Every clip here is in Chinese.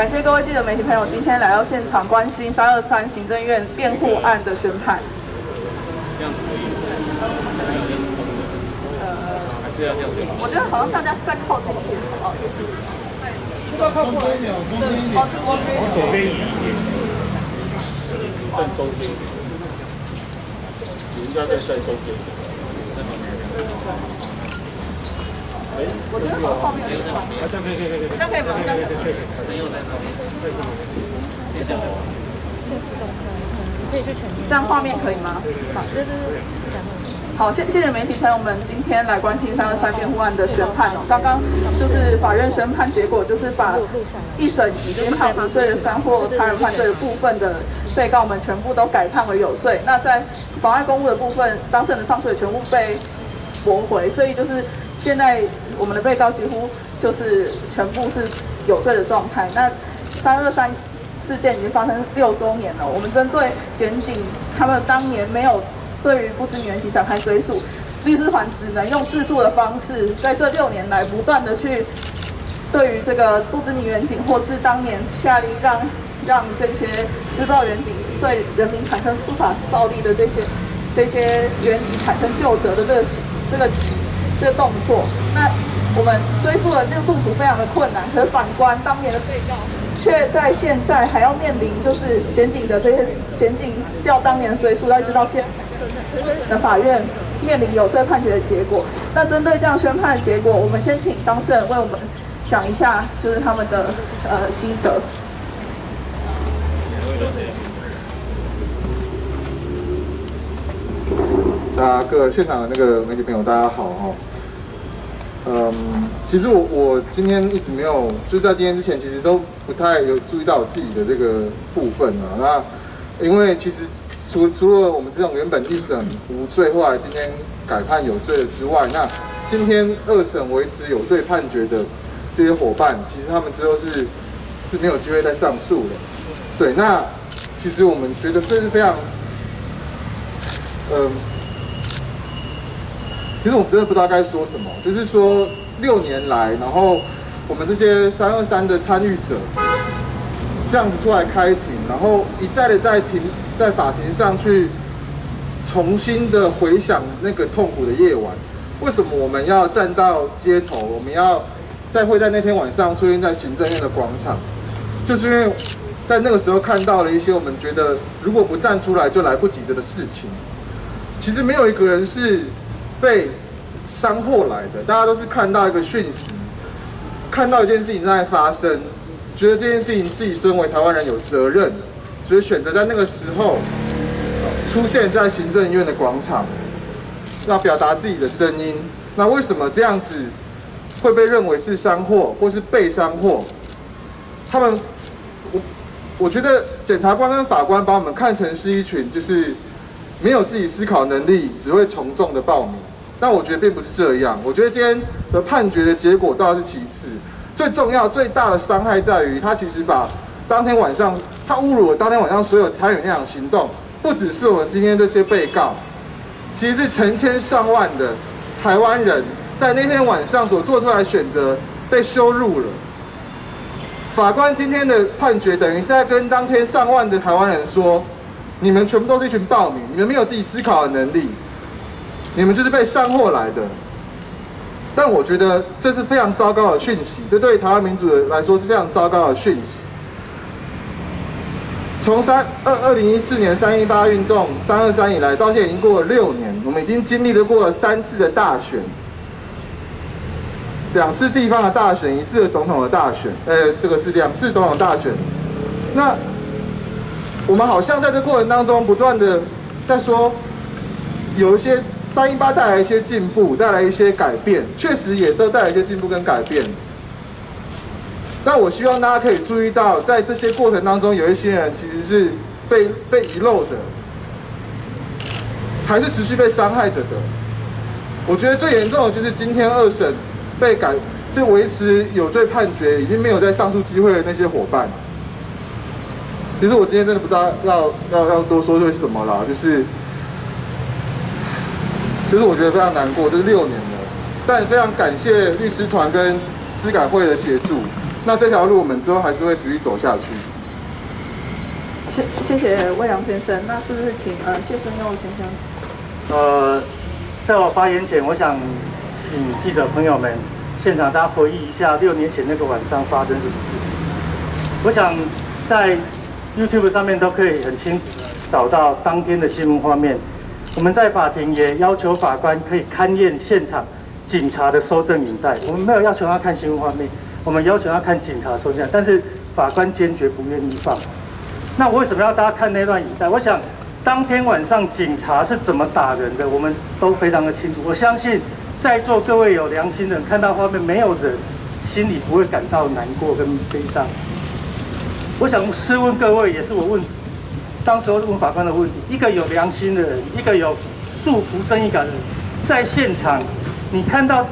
感谢各位记者媒体朋友今天来到现场关心三二三行政院辩护案的宣判。这样子可以。呃，还是要这样子。我觉得好像大家再靠近一点哦，就是。靠靠过来一点，中间一点。往左边移一点。正中间。你应该在在中间。我觉得好后面有点好，这样可以可以，这样可以吗？这可以可以，这，可以可以。谢谢。谢谢董哥，可以去前面。这样画面可以吗？好，这是四两好，谢谢谢媒体朋友们今天来关心三二三辩护案的宣判哦。刚刚就是法院宣判结果，就是把一审已经判无罪的三或他人犯罪的部分的被告们全部都改判为有罪。那在妨碍公务的部分，当事人的上诉也全部被驳回，所以就是现在。我们的被告几乎就是全部是有罪的状态。那三二三事件已经发生六周年了，我们针对检警他们当年没有对于不知名员警展开追诉，律师团只能用自诉的方式，在这六年来不断的去对于这个不知名员警或是当年下令让让这些施暴员警对人民产生不法暴力的这些这些员警产生救责的这个这个这个动作，那。我们追诉的这个部署非常的困难，可是反观当年的被告，却在现在还要面临就是检警的这些检警调当年的追诉，一直到现在的法院面临有罪判决的结果。那针对这样宣判的结果，我们先请当事人为我们讲一下，就是他们的呃心得。大家各现场的那个媒体朋友，大家好哈。嗯，其实我我今天一直没有，就在今天之前，其实都不太有注意到我自己的这个部分啊。那因为其实除除了我们这种原本一审无罪，后来今天改判有罪的之外，那今天二审维持有罪判决的这些伙伴，其实他们之后是是没有机会再上诉的。对，那其实我们觉得这是非常，嗯。其实我真的不知道该说什么，就是说六年来，然后我们这些三二三的参与者这样子出来开庭，然后一再的在庭在法庭上去重新的回想那个痛苦的夜晚，为什么我们要站到街头？我们要再会在那天晚上出现在行政院的广场，就是因为在那个时候看到了一些我们觉得如果不站出来就来不及的的事情。其实没有一个人是。被伤祸来的，大家都是看到一个讯息，看到一件事情正在发生，觉得这件事情自己身为台湾人有责任，所以选择在那个时候出现在行政院的广场，要表达自己的声音。那为什么这样子会被认为是伤祸或是被伤祸？他们，我我觉得检察官跟法官把我们看成是一群就是没有自己思考能力，只会从众的暴民。但我觉得并不是这样。我觉得今天的判决的结果倒是其次，最重要、最大的伤害在于，他其实把当天晚上他侮辱了当天晚上所有参与那场行动，不只是我们今天这些被告，其实是成千上万的台湾人在那天晚上所做出来选择被羞辱了。法官今天的判决等于是在跟当天上万的台湾人说：你们全部都是一群暴民，你们没有自己思考的能力。你们就是被上货来的，但我觉得这是非常糟糕的讯息，这对台湾民主的来说是非常糟糕的讯息。从三二二零一四年三一八运动三二三以来，到现在已经过了六年，我们已经经历了过了三次的大选，两次地方的大选，一次的总统的大选，呃，这个是两次总统大选。那我们好像在这过程当中不断的在说有一些。三一八带来一些进步，带来一些改变，确实也都带来一些进步跟改变。但我希望大家可以注意到，在这些过程当中，有一些人其实是被被遗漏的，还是持续被伤害着的。我觉得最严重的就是今天二审被改，就维持有罪判决，已经没有再上诉机会的那些伙伴。其实我今天真的不知道要要要多说些什么了，就是。就是我觉得非常难过，这是六年了，但非常感谢律师团跟司改会的协助。那这条路我们之后还是会持续走下去。谢谢谢魏阳先生，那是不是请呃谢顺佑先生？呃，在我发言前，我想请记者朋友们现场大家回忆一下六年前那个晚上发生什么事情。我想在 YouTube 上面都可以很清楚的找到当天的新闻画面。我们在法庭也要求法官可以勘验现场警察的收证影带，我们没有要求他看新闻画面，我们要求他看警察收证，但是法官坚决不愿意放。那为什么要大家看那段影带？我想当天晚上警察是怎么打人的，我们都非常的清楚。我相信在座各位有良心的人看到画面，没有人心里不会感到难过跟悲伤。我想试问各位，也是我问。当时候问法官的问题：一个有良心的人，一个有束缚正义感的人，在现场，你看到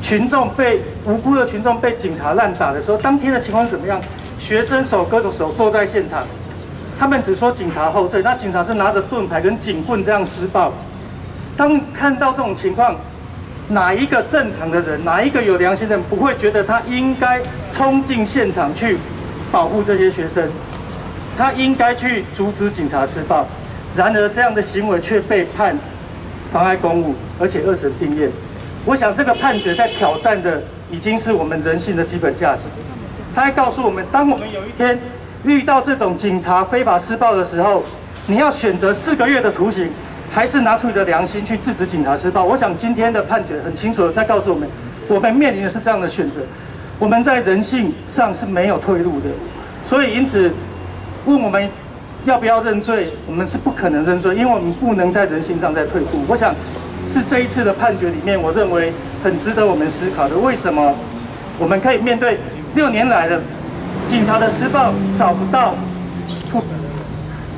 群众被无辜的群众被警察乱打的时候，当天的情况怎么样？学生手割着手坐在现场，他们只说警察后退，那警察是拿着盾牌跟警棍这样施暴。当看到这种情况，哪一个正常的人，哪一个有良心的人，不会觉得他应该冲进现场去保护这些学生？他应该去阻止警察施暴，然而这样的行为却被判妨碍公务，而且二审定验。我想这个判决在挑战的已经是我们人性的基本价值。他还告诉我们，当我们有一天遇到这种警察非法施暴的时候，你要选择四个月的徒刑，还是拿出你的良心去制止警察施暴？我想今天的判决很清楚的在告诉我们，我们面临的是这样的选择。我们在人性上是没有退路的，所以因此。问我们要不要认罪？我们是不可能认罪，因为我们不能在人性上再退步。我想是这一次的判决里面，我认为很值得我们思考的。为什么我们可以面对六年来的警察的施暴找不到负责人？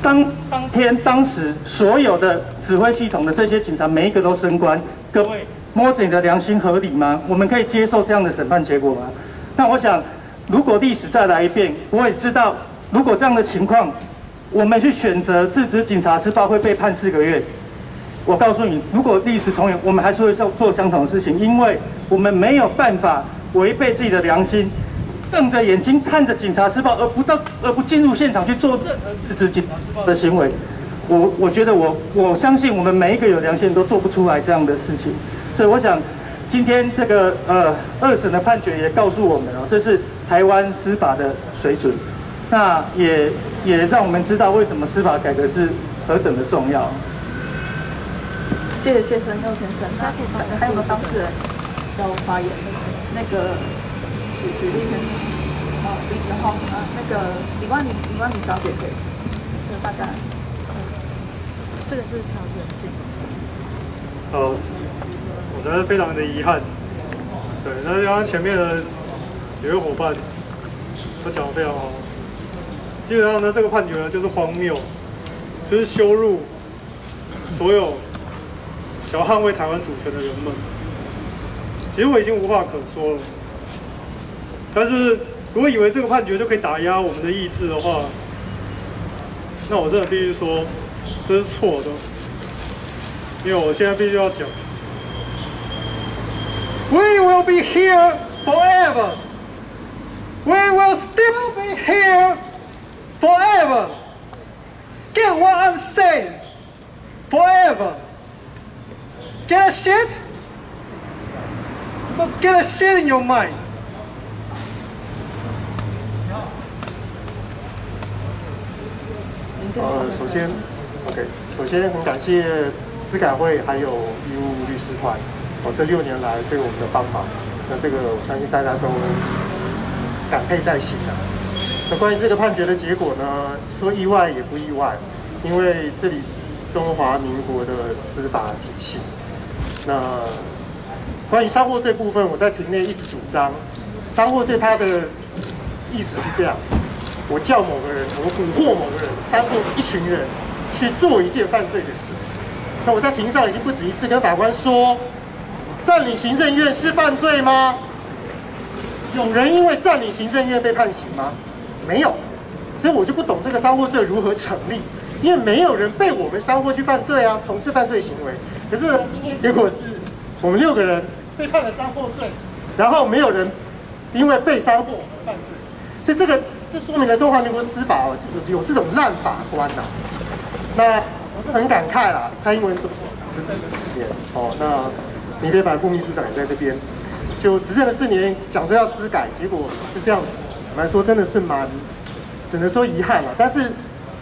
当当天当时所有的指挥系统的这些警察每一个都升官，各位摸着你的良心合理吗？我们可以接受这样的审判结果吗？那我想，如果历史再来一遍，我也知道。如果这样的情况，我们去选择制止警察施暴会被判四个月。我告诉你，如果历史重演，我们还是会做做相同的事情，因为我们没有办法违背自己的良心，瞪着眼睛看着警察施暴，而不到而不进入现场去做任何制止警察施暴的行为。我我觉得我我相信我们每一个有良心人都做不出来这样的事情。所以我想，今天这个呃二审的判决也告诉我们哦，这是台湾司法的水准。那也也让我们知道为什么司法改革是何等的重要。谢谢谢生佑先生，那还有没有当事人要发言？那个举举例先生，好，然后啊，那个李冠霖李冠霖小姐可以，就大家，这个是他的镜。好，我觉得非常的遗憾。对，那刚刚前面的几位伙伴都讲的非常好。基本上呢，这个判决呢就是荒谬，就是羞辱所有想要捍卫台湾主权的人们。其实我已经无话可说了。但是如果以为这个判决就可以打压我们的意志的话，那我真的必须说这是错的。因为我现在必须要讲，We will be here forever. We will still be here. Forever. Get what I'm saying. Forever. Get a shit? Let's get a shit in your mind. 呃，首先，OK，首先很感谢司改会还有义务律师团，哦，这六年来对我们的帮忙，那这个我相信大家都感佩在心的。那关于这个判决的结果呢？说意外也不意外，因为这里中华民国的司法体系。那关于商货这部分，我在庭内一直主张，商货罪它的意思是这样：我叫某个人，我蛊惑某个人，煽惑一群人去做一件犯罪的事。那我在庭上已经不止一次跟法官说，占领行政院是犯罪吗？有人因为占领行政院被判刑吗？没有，所以我就不懂这个商货罪如何成立，因为没有人被我们商货去犯罪啊，从事犯罪行为。可是今天结果是我们六个人被判了商货罪，然后没有人因为被伤或犯罪，所以这个这说明了中华民国司法哦有有这种烂法官呐。那我是很感慨啦，蔡英文总执政的四年哦，那李非凡副秘书长也在这边，就执政了四年，讲说要司改，结果是这样，来说真的是蛮，只能说遗憾了，但是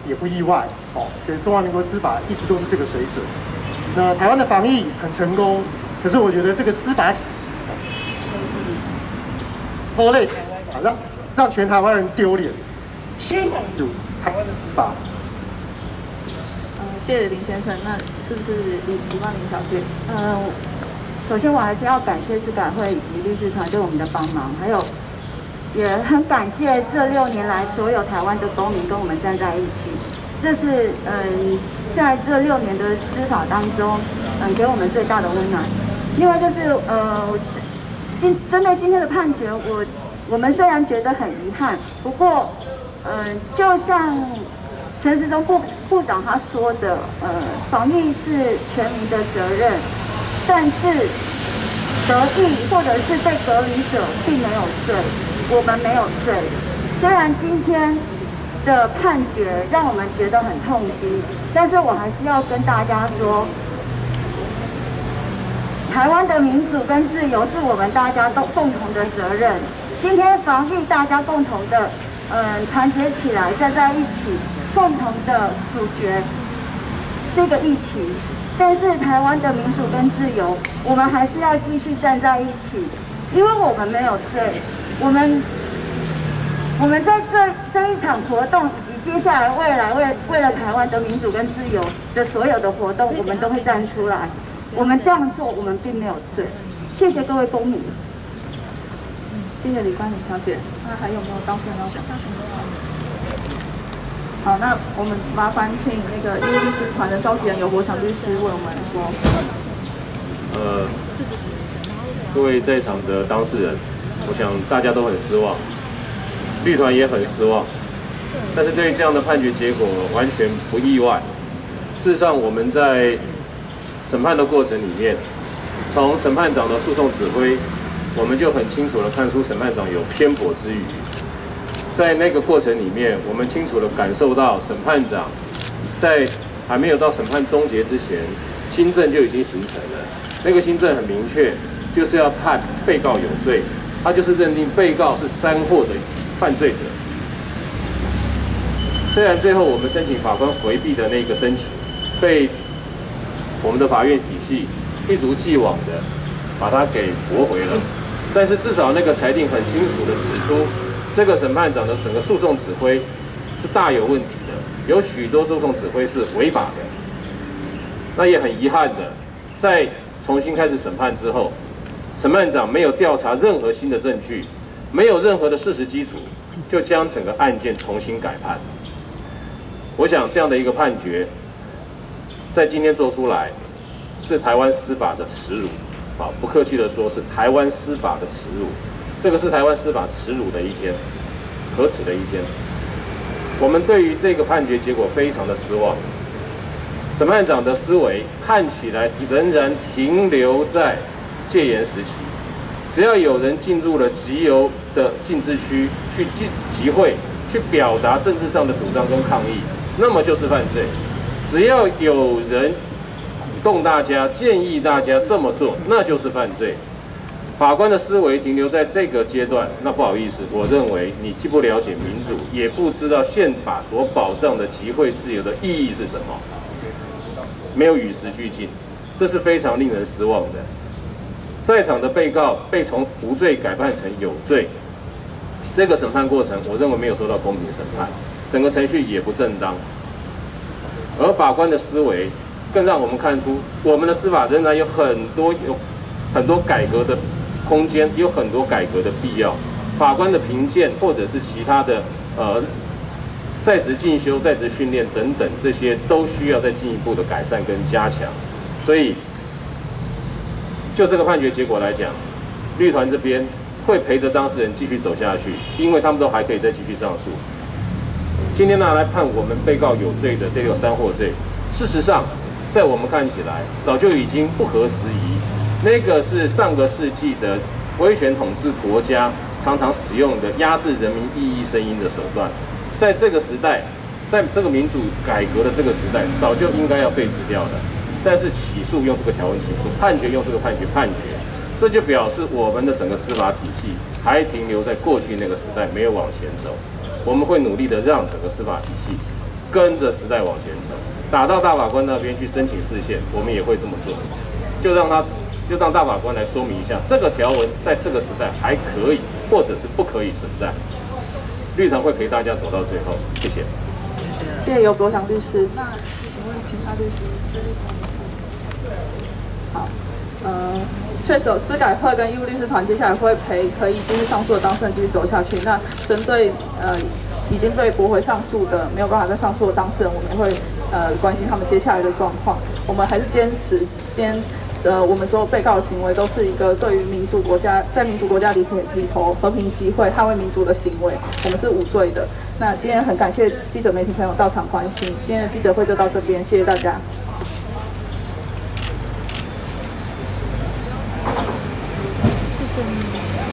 也不意外哦，对中华民国司法一直都是这个水准。那台湾的防疫很成功，可是我觉得这个司法拖累台湾，让让全台湾人丢脸，心痛有台湾的司法。谢谢林先生，那是不是李李万林小姐？嗯，首先我还是要感谢司改会以及律师团对我们的帮忙，还有也很感谢这六年来所有台湾的公民跟我们站在一起。这是嗯，在这六年的司法当中，嗯，给我们最大的温暖。另外就是呃，今针对今天的判决，我我们虽然觉得很遗憾，不过嗯，就像。陈时中部部长他说的，呃，防疫是全民的责任，但是得疫或者是被隔离者并没有罪，我们没有罪。虽然今天的判决让我们觉得很痛心，但是我还是要跟大家说，台湾的民主跟自由是我们大家都共同的责任。今天防疫大家共同的，嗯，团结起来站在一起。共同的主角，这个疫情，但是台湾的民主跟自由，我们还是要继续站在一起，因为我们没有罪，我们，我们在这这一场活动以及接下来未来为为了台湾的民主跟自由的所有的活动，我们都会站出来。我们这样做，我们并没有罪。谢谢各位公民。谢谢李冠霖小姐。那还有没有当事人要讲？好，那我们麻烦请那个律师团的召集人尤国强律师为我们说。呃，各位在场的当事人，我想大家都很失望，律团也很失望，但是对于这样的判决结果完全不意外。事实上，我们在审判的过程里面，从审判长的诉讼指挥，我们就很清楚的看出审判长有偏颇之余。在那个过程里面，我们清楚的感受到审判长在还没有到审判终结之前，新政就已经形成了。那个新政很明确，就是要判被告有罪，他就是认定被告是三货的犯罪者。虽然最后我们申请法官回避的那个申请，被我们的法院体系一如既往的把它给驳回了，但是至少那个裁定很清楚的指出。这个审判长的整个诉讼指挥是大有问题的，有许多诉讼指挥是违法的。那也很遗憾的，在重新开始审判之后，审判长没有调查任何新的证据，没有任何的事实基础，就将整个案件重新改判。我想这样的一个判决，在今天做出来，是台湾司法的耻辱。啊，不客气的说，是台湾司法的耻辱。这个是台湾司法耻辱的一天，可耻的一天。我们对于这个判决结果非常的失望。审判长的思维看起来仍然停留在戒严时期，只要有人进入了集邮的禁制区去集集会，去表达政治上的主张跟抗议，那么就是犯罪。只要有人鼓动大家、建议大家这么做，那就是犯罪。法官的思维停留在这个阶段，那不好意思，我认为你既不了解民主，也不知道宪法所保障的集会自由的意义是什么，没有与时俱进，这是非常令人失望的。在场的被告被从无罪改判成有罪，这个审判过程，我认为没有受到公平审判，整个程序也不正当。而法官的思维，更让我们看出，我们的司法仍然有很多有很多改革的。空间有很多改革的必要，法官的评鉴或者是其他的呃在职进修、在职训练等等，这些都需要再进一步的改善跟加强。所以，就这个判决结果来讲，律团这边会陪着当事人继续走下去，因为他们都还可以再继续上诉。今天拿来判我们被告有罪的这个三祸罪，事实上，在我们看起来早就已经不合时宜。那个是上个世纪的威权统治国家常常使用的压制人民异议声音的手段，在这个时代，在这个民主改革的这个时代，早就应该要废止掉了。但是起诉用这个条文起诉，判决用这个判决判决，这就表示我们的整个司法体系还停留在过去那个时代，没有往前走。我们会努力的让整个司法体系跟着时代往前走，打到大法官那边去申请释宪，我们也会这么做，就让他。就让大法官来说明一下，这个条文在这个时代还可以，或者是不可以存在。律团会陪大家走到最后，谢谢。谢谢尤博祥律师。那请问其他律师？好，呃，确实，司改会跟义务律师团接下来会陪可以继续上诉的当事人继续走下去。那针对呃已经被驳回上诉的没有办法再上诉的当事人，我们会呃关心他们接下来的状况。我们还是坚持先。呃，我们说被告的行为都是一个对于民主国家，在民主国家里里头和平集会、捍卫民主的行为，我们是无罪的。那今天很感谢记者媒体朋友到场关心，今天的记者会就到这边，谢谢大家。